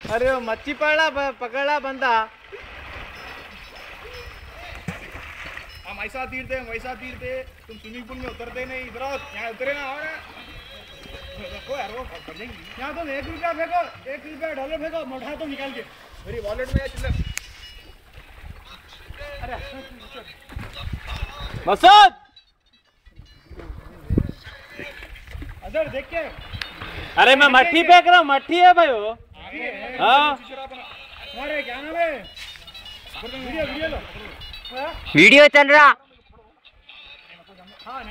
अरे मच्छी पकड़ा पकड़ा बंदा। हम ऐसा तीरते हम वैसा तीरते तुम स्विमिंग पूल में उतरते नहीं। इधर आओ, यहाँ उतरे ना और रखो यार वो कर देंगी। यहाँ तुम एक रुपया फेंको एक रुपया डॉलर फेंको मैं उठा तो निकाल के। मेरी वॉलेट में है चिल्लर मसूद! अदर देख के। अरे मैं मट्ठी फेंक रहा हूँ मट्टी है भाई वो। है, वीडियो चल रहा। हाँ